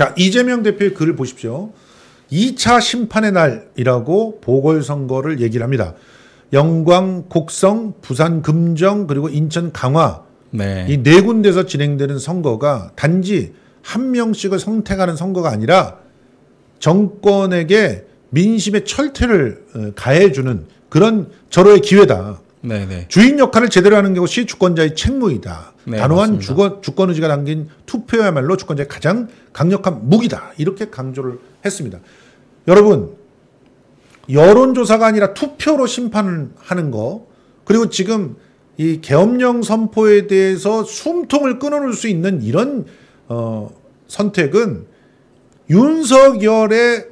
자, 이재명 대표의 글을 보십시오. 2차 심판의 날이라고 보궐선거를 얘기를 합니다. 영광, 곡성, 부산, 금정, 그리고 인천, 강화. 네. 이네 군데서 진행되는 선거가 단지 한 명씩을 선택하는 선거가 아니라 정권에게 민심의 철퇴를 어, 가해주는 그런 절호의 기회다. 네, 네. 주인 역할을 제대로 하는 것이 주권자의 책무이다. 네, 단호한. 주권, 주권 의지가 담긴 투표야말로 주권자의 가장 강력한 무기다. 이렇게 강조를 했습니다. 여러분, 여론조사가 아니라 투표로 심판을 하는 거, 그리고 지금 이 계엄령 선포에 대해서 숨통을 끊어놓을 수 있는 이런 어, 선택은 윤석열의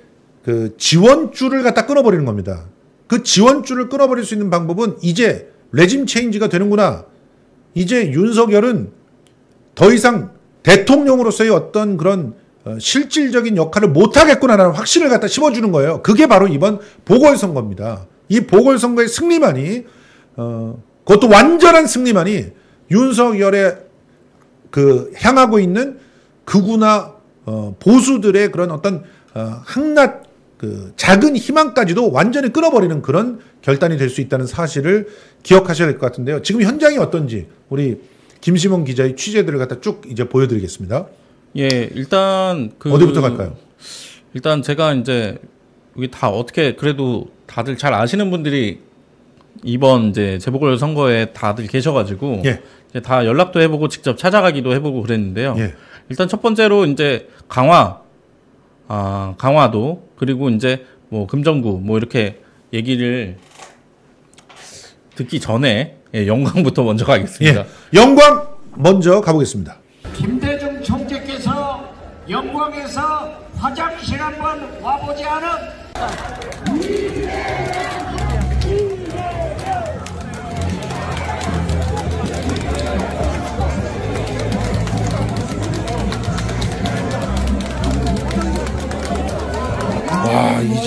그 지원줄을 갖다 끊어버리는 겁니다. 그 지원줄을 끊어버릴 수 있는 방법은 이제 레짐 체인지가 되는구나. 이제 윤석열은 더 이상 대통령으로서의 어떤 그런 어, 실질적인 역할을 못하겠구나라는 확신을 갖다 심어주는 거예요. 그게 바로 이번 보궐선거입니다. 이 보궐선거의 승리만이 어, 그것도 완전한 승리만이 윤석열의 그 향하고 있는 극우나 어, 보수들의 그런 어떤 어, 한낱 그 작은 희망까지도 완전히 끊어버리는 그런 결단이 될 수 있다는 사실을 기억하셔야 될 것 같은데요. 지금 현장이 어떤지 우리 김시몬 기자의 취재들을 갖다 쭉 이제 보여드리겠습니다. 예, 일단 그 어디부터 갈까요? 일단 제가 이제 여기 다 어떻게 그래도 다들 잘 아시는 분들이 이번 이제 재보궐 선거에 다들 계셔가지고 예. 이제 다 연락도 해보고 직접 찾아가기도 해보고 그랬는데요. 예. 일단 첫 번째로 이제 강화, 아 강화도 그리고 이제 뭐 금정구 뭐 이렇게 얘기를 듣기 전에 예, 영광부터 먼저 가겠습니다. 예. 영광 먼저 가보겠습니다. 김대중 총재께서 영광에서 화장실 한번 와보지 않은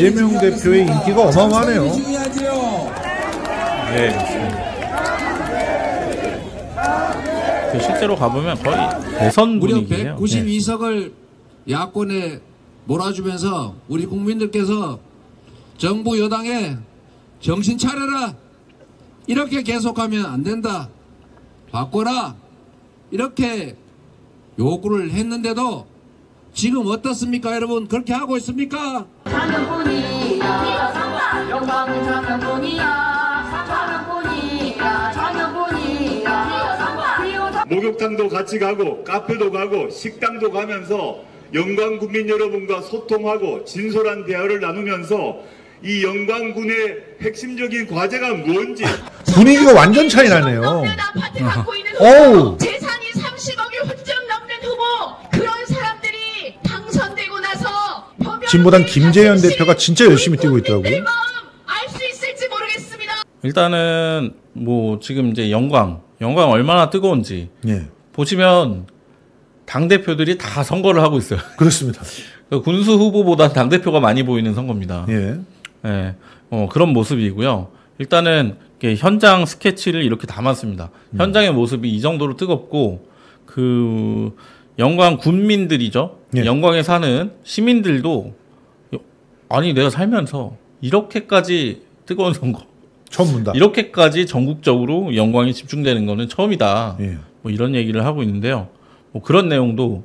이재명 대표의 인기가 어마어마하네요. 네, 그렇습니다. 그 실제로 가보면 거의 대선 무려 분위기예요. 네. 192석을 야권에 몰아주면서 우리 국민들께서 정부 여당에 정신 차려라 이렇게 계속하면 안 된다 바꿔라 이렇게 요구를 했는데도 지금 어떻습니까 여러분 그렇게 하고 있습니까? 자명뿐이야 영광은 자명뿐이야 자명뿐이야 자명뿐이야 목욕탕도 같이 가고 카페도 가고 식당도 가면서 영광 국민 여러분과 소통하고 진솔한 대화를 나누면서 이 영광군의 핵심적인 과제가 뭔지 분위기가 완전 차이 나네요. 있는 어우. 재산이 30억이 훌쩍 넘는 후보 그런 사람들이 당선되고 나서 법연 진보당 김재현 대표가 진짜 열심히 뛰고 있더라고요. 국민들 마음 알수 있을지 모르겠습니다. 일단은 뭐 지금 이제 영광, 영광 얼마나 뜨거운지 예, 보시면 당 대표들이 다 선거를 하고 있어요. 그렇습니다. 그 군수 후보보다 당 대표가 많이 보이는 선거입니다. 예, 예, 어, 그런 모습이고요. 일단은 이렇게 현장 스케치를 이렇게 담았습니다. 현장의 모습이 이 정도로 뜨겁고 그 영광 군민들이죠. 예. 영광에 사는 시민들도 아니 내가 살면서 이렇게까지 뜨거운 선거, 처음 본다. 이렇게까지 전국적으로 영광이 집중되는 거는 처음이다. 예. 뭐 이런 얘기를 하고 있는데요. 뭐 그런 내용도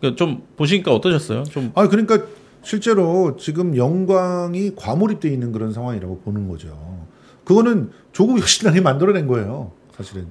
그좀 보시니까 어떠셨어요? 좀 아 그러니까 실제로 지금 영광이 과몰입돼 있는 그런 상황이라고 보는 거죠. 그거는 조국 혁신당이 만들어낸 거예요, 사실은.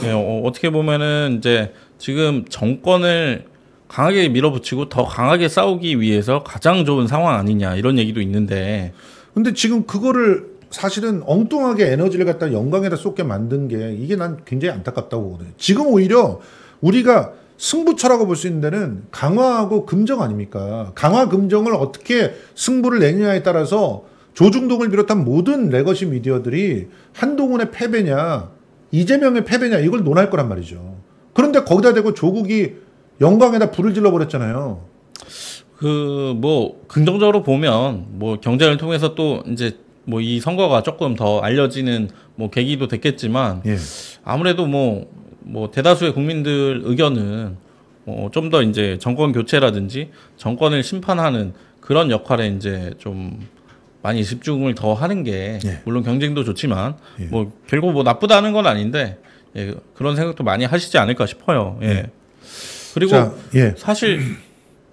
네, 어, 어떻게 보면은 이제 지금 정권을 강하게 밀어붙이고 더 강하게 싸우기 위해서 가장 좋은 상황 아니냐 이런 얘기도 있는데 근데 지금 그거를 사실은 엉뚱하게 에너지를 갖다 영광에다 쏟게 만든 게 이게 난 굉장히 안타깝다고 보거든요. 지금 오히려 우리가 승부처라고 볼 수 있는 데는 강화하고 금정 아닙니까? 강화 금정을 어떻게 승부를 내느냐에 따라서 조중동을 비롯한 모든 legacy 미디어들이 한동훈의 패배냐 이재명의 패배냐 이걸 논할 거란 말이죠. 그런데 거기다 대고 조국이 영광에다 불을 질러 버렸잖아요. 그 뭐 긍정적으로 보면 뭐 경쟁을 통해서 또 이제 뭐 이 선거가 조금 더 알려지는 뭐 계기도 됐겠지만 예. 아무래도 뭐뭐 대다수의 국민들 의견은 어, 좀더 이제 정권 교체라든지 정권을 심판하는 그런 역할에 이제 좀 많이 집중을 더 하는 게 예. 물론 경쟁도 좋지만 예. 뭐 결국 뭐 나쁘다는 건 아닌데 예, 그런 생각도 많이 하시지 않을까 싶어요. 예. 그리고 자, 예. 사실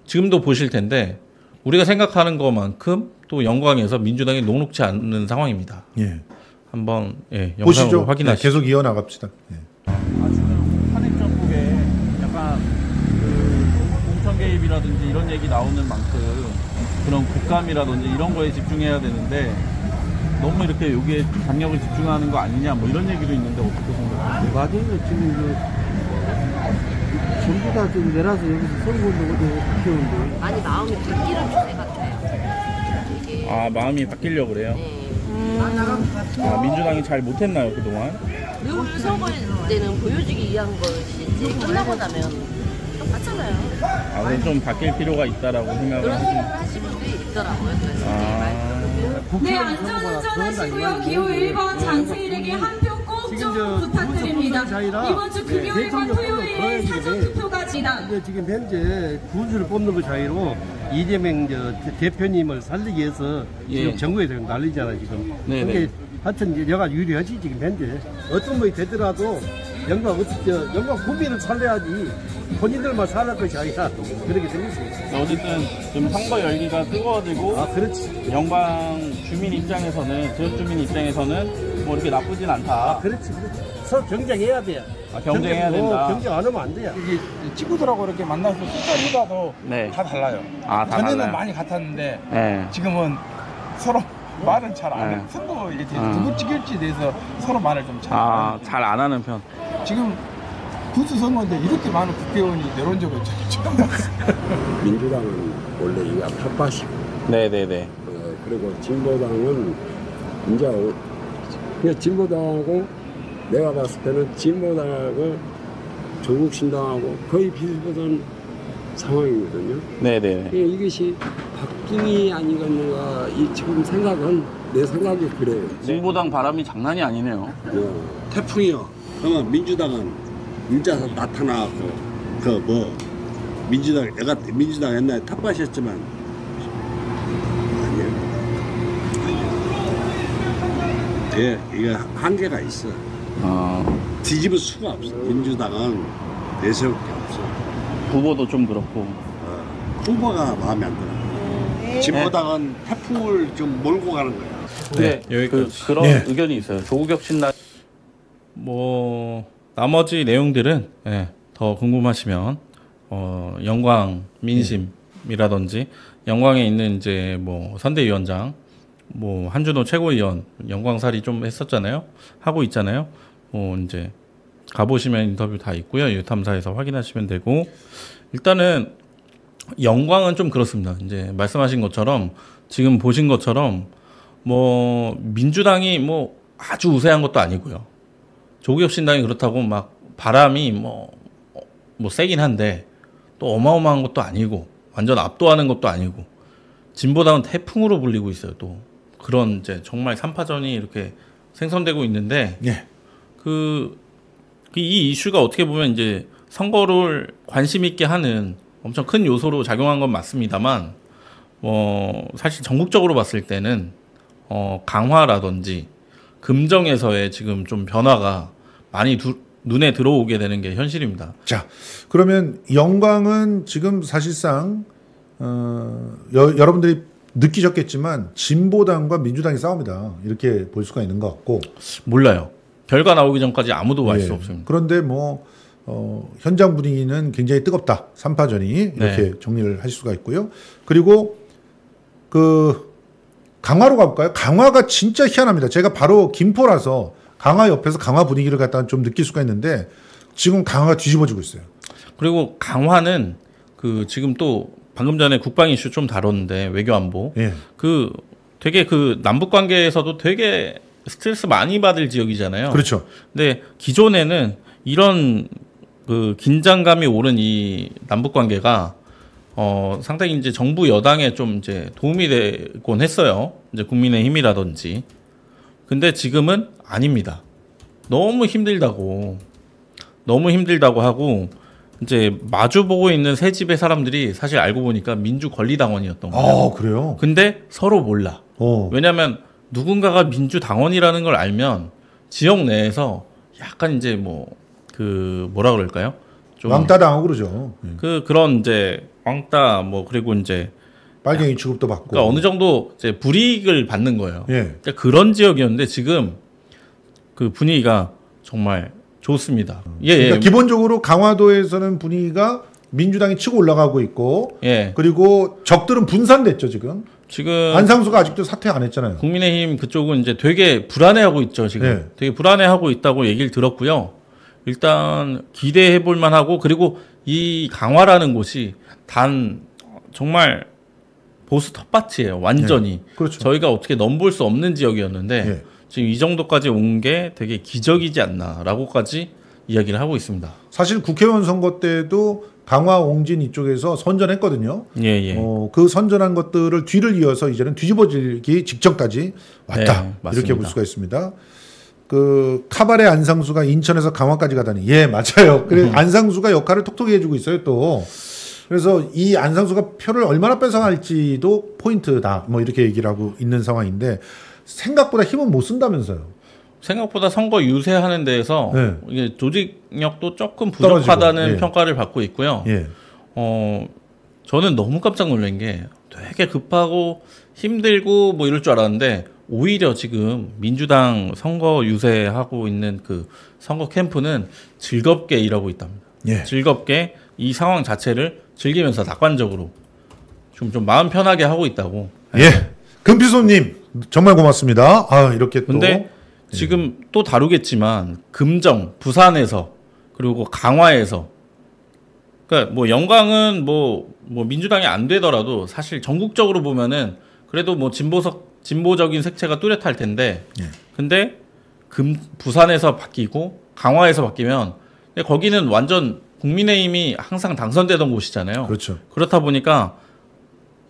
지금도 보실 텐데 우리가 생각하는 것만큼 또 영광에서 민주당이 녹록지 않는 상황입니다. 예. 한번 예, 영상으로 보시죠. 네, 확인하시죠. 계속 이어 나갑시다. 예. 탄핵 정국에 약간 그 공천 개입이라든지 이런 얘기 나오는 만큼 그런 국감이라든지 이런 거에 집중해야 되는데 너무 이렇게 여기에 장력을 집중하는 거 아니냐 뭐 이런 얘기도 있는데 어떻게 생각하세요? 맞아요. 지금 그 전부 다 지금 내려서 여기서 선거운동 어디 키우는데 많이 마음이 바뀌는 주제 같아요. 이게 아 마음이 바뀌려고 그래요? 네. 아, 민주당이 잘 못했나요 그동안? 늘 선거 때는 보여주기 위한 것이 이제 끝나고 나면 똑같잖아요. 아 그럼 좀 바뀔 필요가 있다라고 생각을 그런 하시 생각을 하시는 분들이 있더라고요. 그래서 아. 네, 안전운전 하시고요. 기호 1번 장세일에게 한 표 꼭좀 부탁드 립니다. 이번 주 금요일과 토요일에 사전 투표가 지난 근데 지금 현재 구수를 뽑는 것 자유로 이재명 저 대- 대표님을 살리기 위해서 지금 예. 정부에 대한 난리잖아 지금. 네네. 근데 하여튼 이제 여가 유리하지 지금 현재. 어떤 분이 되더라도 영광 어떻게 저 영광 국민을 살려야지 본인들만 살할 것이 아니라 그렇게 생겼어요. 어쨌든 지금 선거 열기가 뜨거워지고 아 그렇지. 영광 주민 입장에서는 지역 주민 입장에서는 뭐 이렇게 나쁘진 않다. 그렇지 그렇지. 서로 경쟁해야 돼요. 아, 경쟁해야 경쟁, 어, 된다. 경쟁 안 하면 안 돼요. 이게 친구들하고 이렇게 만나서 숫자 보다도 네. 다 달라요. 아, 다 전에는 달라요? 많이 같았는데 네. 지금은 서로 말은 잘안 네. 해요. 선거 이게 음. 누구 찍을지에 대해서 서로 말을 좀 잘 안 아. 잘안 하는 편. 지금 구수 선거인데 이렇게 많은 국회의원이 내려온 적은 처음 봤어요. 민주당은 원래 이가 텃밭이고 네네네. 어, 그리고 진보당은 이제 어, 그냥 진보당하고 내가 봤을 때는 진보당하고 조국신당하고 거의 비슷한 상황이거든요. 네네네. 예, 이것이 박빙이 아니겠는가 이 지금 생각은 내 생각이 그래요. 진보당 바람이 장난이 아니네요. 어, 태풍이요. 그러면 민주당은 문자 나타나고 그 뭐 민주당 애가 민주당 옛날에 아니에요. 아니에요. 예, 이게 한계가 있어. 아, 뒤집을 수가 없어. 민주당은 내세울 게 없어. 후보도 좀 그렇고. 어, 후보가 마음에 안 들어. 진보당은 태풍을 좀 몰고 가는 거야. 네, 그, 그런 네. 의견이 있어요. 조국혁 신당. 뭐 나머지 내용들은 예, 더 궁금하시면 어, 영광 민심이라든지 영광에 있는 이제 뭐 선대위원장, 뭐 한준호 최고위원 영광살이 좀 했었잖아요. 하고 있잖아요. 뭐 이제 가보시면 인터뷰 다 있고요. 유탐사에서 확인하시면 되고 일단은 영광은 좀 그렇습니다. 이제 말씀하신 것처럼 지금 보신 것처럼 뭐 민주당이 뭐 아주 우세한 것도 아니고요. 조기혁 신당이 그렇다고 막 바람이 뭐, 어, 뭐 세긴 한데 또 어마어마한 것도 아니고 완전 압도하는 것도 아니고 진보당은 태풍으로 불리고 있어요. 또 그런 이제 정말 삼파전이 이렇게 생성되고 있는데 예. 그, 그이 이슈가 어떻게 보면 이제 선거를 관심 있게 하는 엄청 큰 요소로 작용한 건 맞습니다만, 어, 사실 전국적으로 봤을 때는, 어, 강화라든지 금정에서의 지금 좀 변화가 많이 두- 눈에 들어오게 되는 게 현실입니다. 자, 그러면 영광은 지금 사실상 어, 여, 여러분들이 느끼셨겠지만 진보당과 민주당이 싸웁니다. 이렇게 볼 수가 있는 것 같고 몰라요. 결과 나오기 전까지 아무도 알수 예. 없습니다. 그런데 뭐 어, 현장 분위기는 굉장히 뜨겁다. 삼파전이 이렇게 네. 정리를 하실 수가 있고요. 그리고 그 강화로 가볼까요? 강화가 진짜 희한합니다. 제가 바로 김포라서 강화 옆에서 강화 분위기를 갖다 좀 느낄 수가 있는데 지금 강화가 뒤집어지고 있어요. 그리고 강화는 그 지금 또 방금 전에 국방 이슈 좀 다뤘는데 외교 안보 예. 그 되게 그 남북 관계에서도 되게 스트레스 많이 받을 지역이잖아요. 그렇죠. 근데 기존에는 이런 그 긴장감이 오른 이 남북 관계가 어 상당히 이제 정부 여당에 좀 이제 도움이 되곤 했어요. 이제 국민의 힘이라든지. 근데 지금은 아닙니다. 너무 힘들다고 너무 힘들다고 하고 이제 마주 보고 있는 세 집의 사람들이 사실 알고 보니까 민주 권리당원이었던 거예요. 아, 그래요? 근데 서로 몰라. 어. 왜냐하면 누군가가 민주당원이라는 걸 알면 지역 내에서 약간 이제 뭐 그 뭐라 그럴까요? 좀 왕따 당하고 그러죠. 예. 그 그런 이제 왕따 뭐 그리고 이제 빨갱이 취급도 받고. 그러니까 어느 정도 이제 불이익을 받는 거예요. 예. 그러니까 그런 지역이었는데 지금 그 분위기가 정말 좋습니다. 예, 그러니까 예. 기본적으로 강화도에서는 분위기가 민주당이 치고 올라가고 있고 예. 그리고 적들은 분산됐죠 지금. 지금 안상수가 아직도 사퇴 안 했잖아요. 국민의힘 그쪽은 이제 되게 불안해하고 있죠 지금. 네. 되게 불안해하고 있다고 얘기를 들었고요. 일단 기대해 볼 만하고 그리고 이 강화라는 곳이 단 정말 보수 텃밭이에요. 완전히. 네. 그렇죠. 저희가 어떻게 넘볼 수 없는 지역이었는데 예. 지금 이 정도까지 온 게 되게 기적이지 않나라고까지 이야기를 하고 있습니다. 사실 국회의원 선거 때도 강화 옹진 이쪽에서 선전했거든요. 예, 예. 어, 그 선전한 것들을 뒤를 이어서 이제는 뒤집어지기 직전까지 왔다 네, 맞습니다. 이렇게 볼 수가 있습니다. 그 카바레 안상수가 인천에서 강화까지 가다니 예 맞아요. 그래 음. 안상수가 역할을 톡톡히 해주고 있어요 또. 그래서 이 안상수가 표를 얼마나 뺏어갈지도 포인트다 뭐 이렇게 얘기를 하고 있는 상황인데 생각보다 힘은 못 쓴다면서요. 생각보다 선거 유세하는 데에서 네. 이게 조직력도 조금 부족하다는 예. 평가를 받고 있고요. 예. 어, 저는 너무 깜짝 놀란 게 되게 급하고 힘들고 뭐 이럴 줄 알았는데 오히려 지금 민주당 선거 유세하고 있는 그 선거 캠프는 즐겁게 일하고 있답니다. 예. 즐겁게 이 상황 자체를 즐기면서 낙관적으로 좀, 좀 마음 편하게 하고 있다고. 예. 금피소님 정말 고맙습니다. 아 이렇게 또 근데 지금 또 다루겠지만 금정 부산에서 그리고 강화에서 그러니까 뭐 영광은 뭐, 뭐 민주당이 안 되더라도 사실 전국적으로 보면은 그래도 뭐 진보석 진보적인 색채가 뚜렷할 텐데 예. 근데 금 부산에서 바뀌고 강화에서 바뀌면 거기는 완전 국민의힘이 항상 당선되던 곳이잖아요. 그렇죠. 그렇다 보니까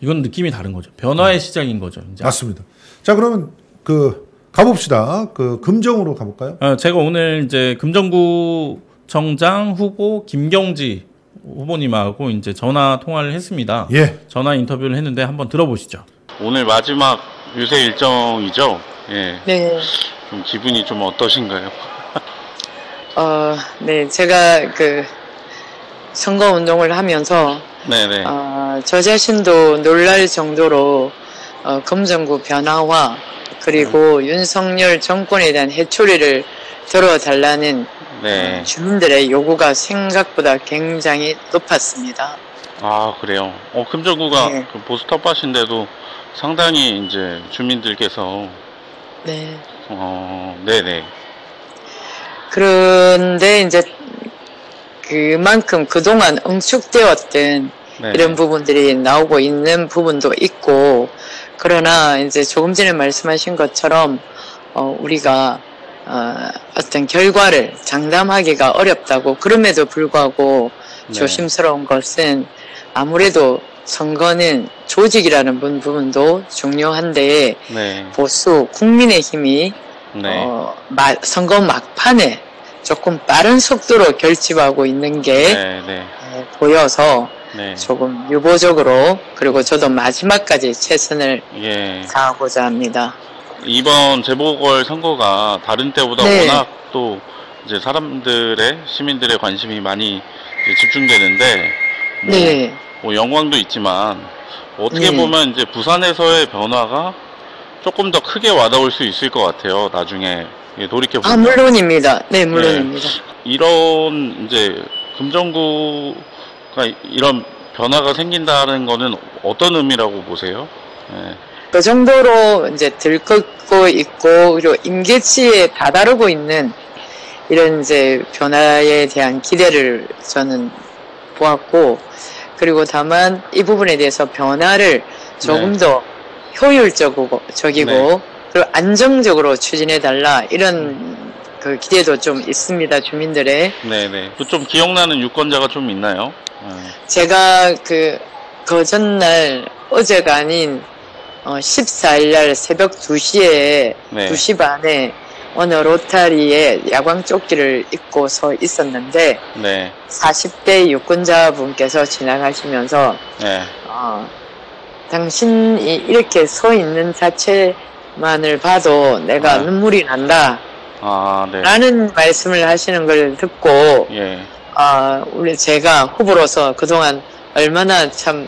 이건 느낌이 다른 거죠. 변화의 시작인 거죠. 이제. 맞습니다. 자 그러면 그 가봅시다. 그 금정으로 가볼까요? 어, 제가 오늘 이제 금정구청장 후보 김경지 후보님하고 이제 전화 통화를 했습니다. 예. 전화 인터뷰를 했는데 한번 들어보시죠. 오늘 마지막 유세 일정이죠. 예. 네. 좀 기분이 좀 어떠신가요? 어, 네. 제가 그 선거 운동을 하면서 네네. 어, 저 자신도 놀랄 정도로 어, 검정구 변화와 그리고 윤석열 정권에 대한 해초리를 들어달라는 네. 주민들의 요구가 생각보다 굉장히 높았습니다. 아 그래요. 어 금정구가 네. 그 보수 텃밭인데도 상당히 이제 주민들께서 네. 어 네네. 그런데 이제 그만큼 그동안 응축되었던 네. 이런 부분들이 나오고 있는 부분도 있고 그러나 이제 조금 전에 말씀하신 것처럼 어, 우리가 어, 어떤 결과를 장담하기가 어렵다고 그럼에도 불구하고 네. 조심스러운 것은 아무래도 선거는 조직이라는 부- 부분도 중요한데 네. 보수 국민의 힘이 네. 어, 마- 선거 막판에 조금 빠른 속도로 결집하고 있는 게 네. 네. 어, 보여서 네. 조금 유보적으로 그리고 저도 마지막까지 최선을 예. 다하고자 합니다. 이번 재보궐 선거가 다른 때보다 네. 워낙 또 이제 사람들의 시민들의 관심이 많이 집중되는데 뭐, 네. 뭐 영광도 있지만 어떻게 네. 보면 이제 부산에서의 변화가 조금 더 크게 와닿을 수 있을 것 같아요. 나중에 돌이켜 아 보면 물론입니다. 네 물론입니다. 이런 이제 금정구가 이런 변화가 생긴다는 거는 어떤 의미라고 보세요? 예. 그 정도로 이제 들끓고 있고 그리고 임계치에 다다르고 있는 이런 이제 변화에 대한 기대를 저는 보았고 그리고 다만 이 부분에 대해서 변화를 조금 네. 더 효율적이고 적이고 네. 그리고 안정적으로 추진해 달라 이런 그 기대도 좀 있습니다 주민들의 네네. 그좀 기억나는 유권자가 좀 있나요? 예. 제가 그, 그 전날, 어제가 아닌, 어, 14일 날 새벽 2시에, 네. 2시 반에 어느 로타리에 야광 조끼를 입고 서 있었는데 네. 40대 유권자분께서 지나가시면서 네. 어, 당신이 이렇게 서 있는 자체 만을 봐도 내가 네. 눈물이 난다. 아, 네. 라는 말씀을 하시는 걸 듣고 예. 아, 우리 제가 후보로서 그동안 얼마나 참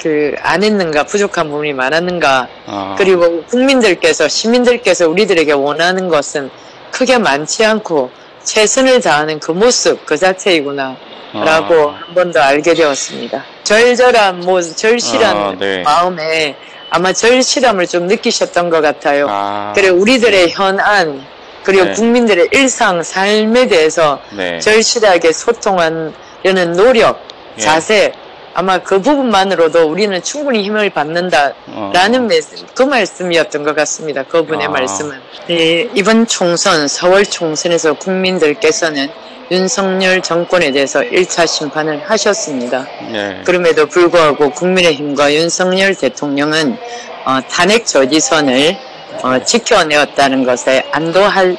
그 안 했는가 부족한 부분이 많았는가 아. 그리고 국민들께서 시민들께서 우리들에게 원하는 것은 크게 많지 않고 최선을 다하는 그 모습 그 자체이구나 라고 아. 한번 더 알게 되었습니다. 절절한 뭐 절실한 아, 네. 마음에 아마 절실함을 좀 느끼셨던 것 같아요. 아. 그리고 우리들의 현안 그리고 네. 국민들의 일상 삶에 대해서 네. 절실하게 소통하려는 노력, 예. 자세 아마 그 부분만으로도 우리는 충분히 힘을 받는다라는 메시- 그 말씀이었던 것 같습니다. 그분의 어. 아. 말씀은 네, 이번 총선 4월 총선에서 국민들께서는 윤석열 정권에 대해서 1차 심판을 하셨습니다. 네. 그럼에도 불구하고 국민의힘과 윤석열 대통령은 어, 탄핵 저지선을 어, 지켜내었다는 것에 안도할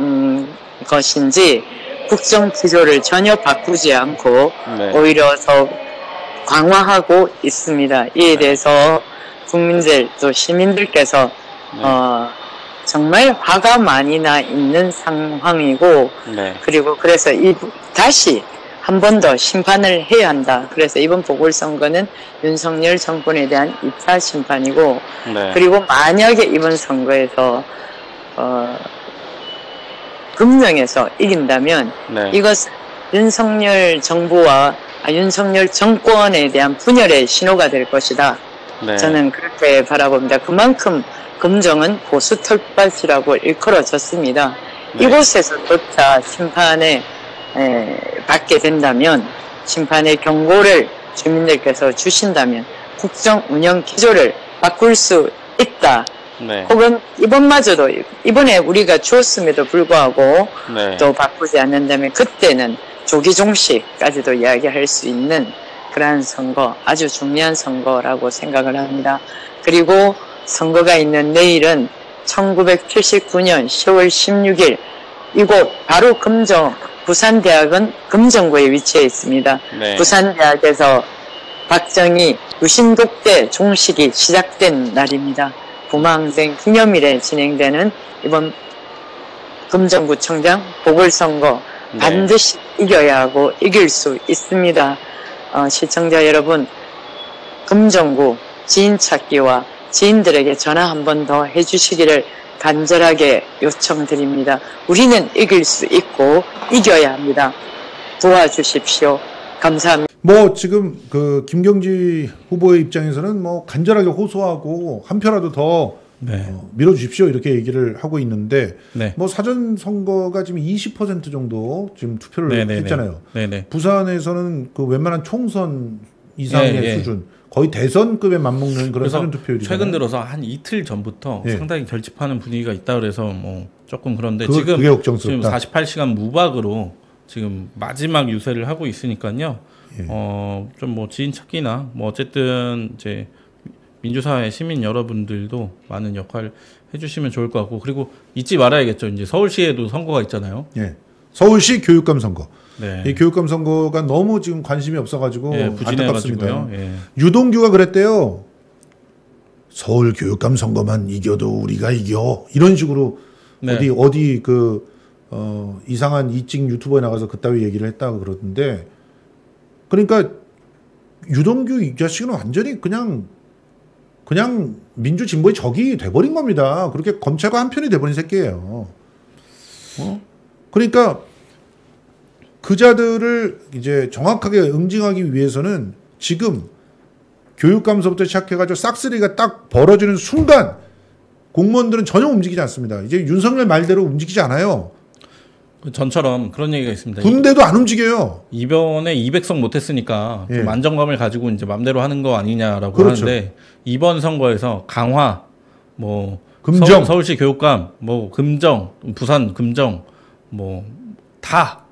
음, 것인지 국정 기조를 전혀 바꾸지 않고 네. 오히려 더 강화하고 있습니다. 이에 대해서 국민들 또 시민들께서 어, 정말 화가 많이 나 있는 상황이고 네. 그리고 그래서 이 부- 다시 한번더 심판을 해야 한다. 그래서 이번 보궐선거는 윤석열 정권에 대한 2차 심판이고 네. 그리고 만약에 이번 선거에서 어, 금정에서 이긴다면 네. 이것 윤석열 정부와 아, 윤석열 정권에 대한 분열의 신호가 될 것이다. 네. 저는 그렇게 바라봅니다. 그만큼 금정은 보수 털밭이라고 일컬어졌습니다. 네. 이곳에서조차 심판에 에, 받게 된다면 심판의 경고를 주민들께서 주신다면 국정 운영 기조를 바꿀 수 있다. 네. 혹은 이번마저도 이번에 우리가 주었음에도 불구하고 네. 또 바꾸지 않는다면 그때는 조기 종식까지도 이야기할 수 있는 그러한 선거 아주 중요한 선거라고 생각을 합니다. 그리고 선거가 있는 내일은 1979년 10월 16일 이곳 바로 금정 부산대학은 금정구에 위치해 있습니다. 네. 부산대학에서 박정희 유신독대 종식이 시작된 날입니다. 부망생 기념일에 진행되는 이번 금정구청장 보궐선거 네. 반드시 이겨야 하고 이길 수 있습니다. 어, 시청자 여러분, 금정구 지인 찾기와 지인들에게 전화 한 번 더 해주시기를 간절하게 요청드립니다. 우리는 이길 수 있고 이겨야 합니다. 도와주십시오. 감사합니다. 뭐 지금 그 김경지 후보의 입장에서는 뭐 간절하게 호소하고 한 표라도 더 네. 어, 밀어주십시오 이렇게 얘기를 하고 있는데 네. 뭐 사전 선거가 지금 20% 정도 지금 투표를 네네네. 했잖아요. 네네. 부산에서는 그 웬만한 총선 이상의 예, 예. 수준 거의 대선급에 맞먹는 그런 사전 투표율이 최근 들어서 한 이틀 전부터 예. 상당히 결집하는 분위기가 있다 그래서 뭐 조금 그런데 그거- 지금. 지금 48시간 무박으로 지금 마지막 유세를 하고 있으니까요. 예. 어좀 뭐 지인 찾기나 뭐 어쨌든 이제 민주사회 시민 여러분들도 많은 역할 해주시면 좋을 것 같고 그리고 잊지 말아야겠죠. 이제 서울시에도 선거가 있잖아요. 예. 서울시 교육감 선거. 네. 이 교육감 선거가 너무 지금 관심이 없어가지고 예, 안타깝습니다. 예. 유동규가 그랬대요. 서울 교육감 선거만 이겨도 우리가 이겨 이런 식으로 네. 어디 어디 그 어, 이상한 이찍 유튜버에 나가서 그따위 얘기를 했다고 그러던데 그러니까 유동규 이 자식은 완전히 그냥 그냥 민주 진보의 적이 돼버린 겁니다. 그렇게 검찰과 한편이 돼버린 새끼예요. 어? 그러니까 그자들을 이제 정확하게 응징하기 위해서는 지금 교육감서부터 시작해가지고 싹쓸이가 딱 벌어지는 순간 공무원들은 전혀 움직이지 않습니다. 이제 윤석열 말대로 움직이지 않아요. 그 전처럼 그런 얘기가 있습니다. 군대도 안 움직여요. 이번에 200석 못했으니까 예. 좀 안정감을 가지고 이제 맘대로 하는 거 아니냐라고 그렇죠. 하는데 이번 선거에서 강화 뭐 금정. 서울, 서울 시 교육감 뭐 금정 부산 금정 뭐 다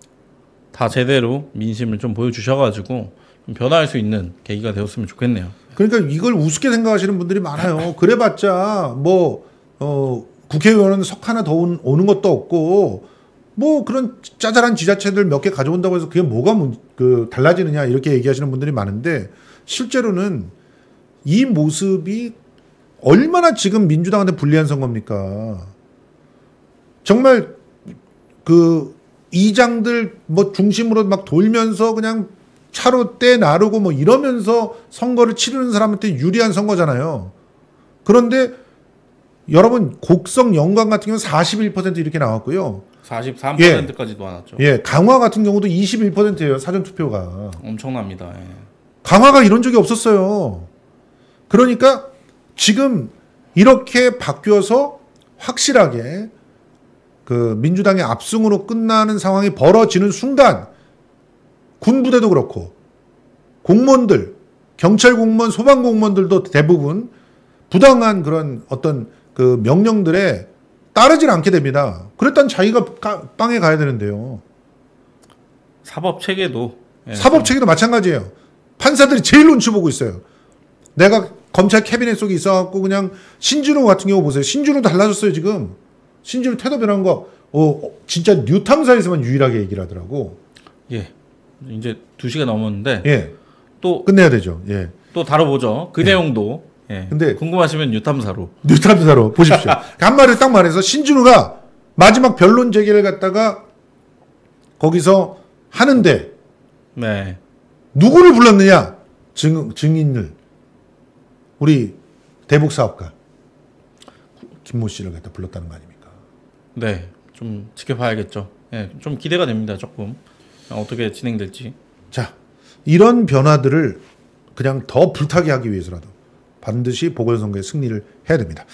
다 제대로 민심을 좀 보여주셔가지고 좀 변화할 수 있는 계기가 되었으면 좋겠네요. 그러니까 이걸 우습게 생각하시는 분들이 많아요. 그래봤자 뭐 어, 국회의원은 석 하나 더 온- 오는 것도 없고 뭐 그런 짜잘한 지자체들 몇 개 가져온다고 해서 그게 뭐가 문- 그 달라지느냐 이렇게 얘기하시는 분들이 많은데 실제로는 이 모습이 얼마나 지금 민주당한테 불리한 선거입니까? 정말 그 이장들 뭐 중심으로 막 돌면서 그냥 차로 떼 나르고 뭐 이러면서 선거를 치르는 사람한테 유리한 선거잖아요. 그런데 여러분 곡성 영광 같은 경우는 41% 이렇게 나왔고요. 43%까지도 나왔죠. 예, 강화 같은 경우도 21%예요. 사전 투표가. 엄청납니다. 예. 강화가 이런 적이 없었어요. 그러니까 지금 이렇게 바뀌어서 확실하게 그 민주당의 압승으로 끝나는 상황이 벌어지는 순간 군부대도 그렇고 공무원들, 경찰 공무원, 소방 공무원들도 대부분 부당한 그런 어떤 그 명령들에 따르질 않게 됩니다. 그랬단 자기가 가- 빵에 가야 되는데요. 사법 체계도 예, 사법 체계도 마찬가지예요. 판사들이 제일 눈치 보고 있어요. 내가 검찰 캐비넷 속에 있어갖고 그냥 신준호 같은 경우 보세요. 신준호 달라졌어요 지금. 신준호 태도 변한 거, 어, 어, 진짜 뉴탐사에서만 유일하게 얘기를 하더라고. 예. 이제 2시가 넘었는데 예. 또 끝내야 되죠. 예. 또 다뤄보죠. 그 내용도. 예. 근데 궁금하시면 유탐사로. 뉴탐사로 보십시오. 한마디로 딱 말해서 신준호가 마지막 변론 재개를 갖다가 거기서 하는데 네. 누구를 불렀느냐? 증, 증인을. 우리 대북 사업가. 김모 씨를 갖다 불렀다는 거 아닙니까? 네. 좀 지켜봐야겠죠. 예. 좀 기대가 됩니다. 조금. 어떻게 진행될지. 자, 이런 변화들을 그냥 더 불타게 하기 위해서라도 반드시 보궐선거에 승리를 해야 됩니다.